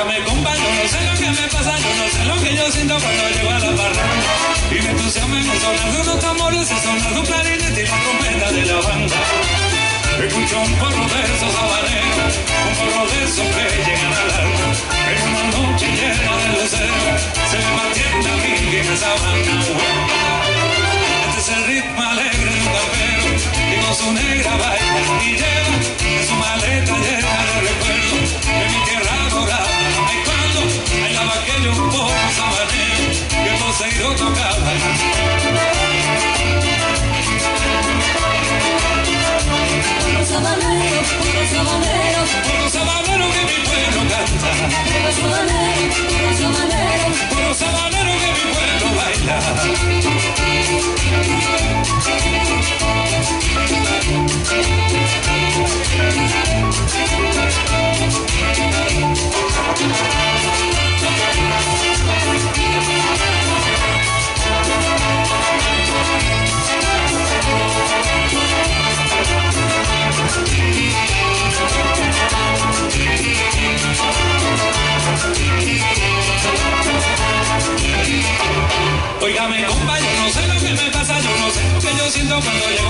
compa, no sé lo que me pasa, yo no sé lo que yo siento cuando llego a la barra. Y me entusiasmo en un sonar de unos tambores, el sonar de un clarinete y la trompeta de la banda. Escucho un porro de esos habaneros, un porro de esos que llegan. Óigame, compa, yo no sé lo que me pasa, yo no sé lo que yo siento cuando llego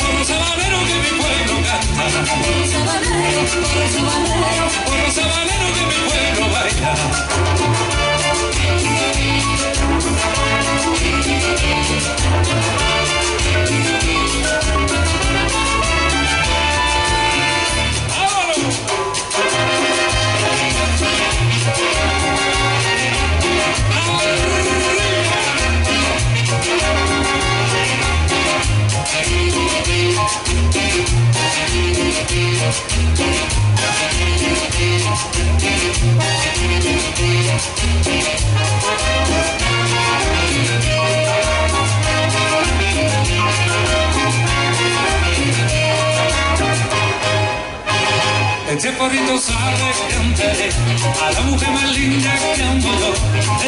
Porro sabanero que mi pueblo canta. puro sabanero, puro sabanero. Este porrito sabe cantaré a la mujer más linda que amo yo.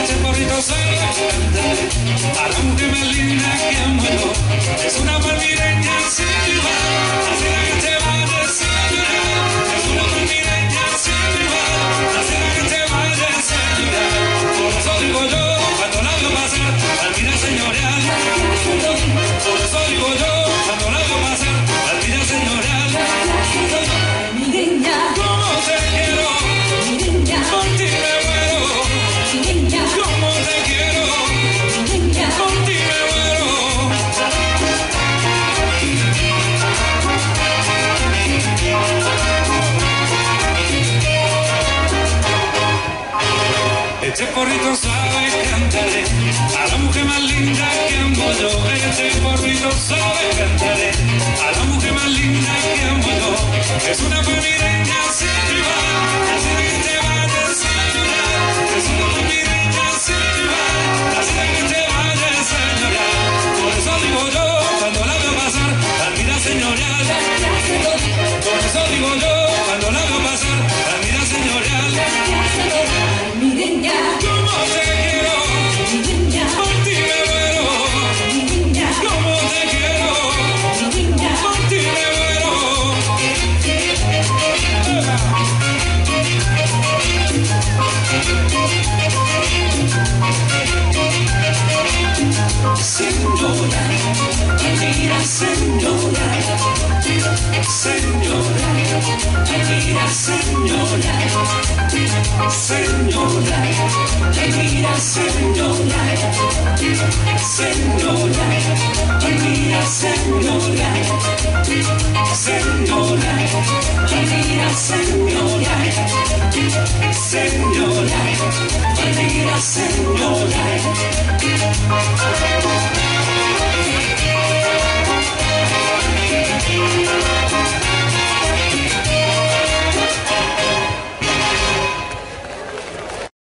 Este porrito sabe cantaré a la mujer más linda que amo. Es una palmireña sin porrito sabe cantaré a la mujer más linda que amo yo. Este porrito sabe cantaré a la mujer más linda que amo yo. Es una palmireña señora, señora, mira señora, señora, mira señora, señora, mira señora, señora, mira señora, señora, mira señora.